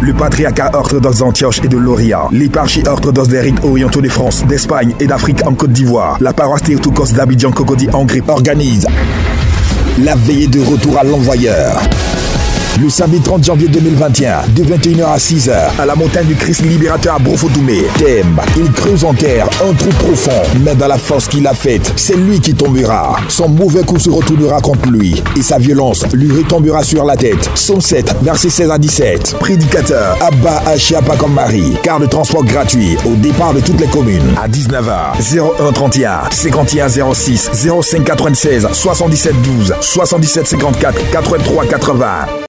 le patriarcat orthodoxe d'Antioche et de Loria, l'éparchie orthodoxe des rites orientaux de France, d'Espagne et d'Afrique en Côte d'Ivoire, la paroisse Théotokos d'Abidjan Cocody en organise la veillée de retour à l'envoyeur. Le samedi 30 janvier 2021, de 21h à 6h, à la montagne du Christ libérateur à Brofotoumé. Thème, il creuse en terre un trou profond, mais dans la force qu'il a faite, c'est lui qui tombera. Son mauvais coup se retournera contre lui, et sa violence lui retombera sur la tête. Son 7, verset 16 à 17. Prédicateur, Abba Achiapa comme Marie, car de transport gratuit au départ de toutes les communes. À 19h, 01 31 51 06 05 96 77 12 77 54 83 80.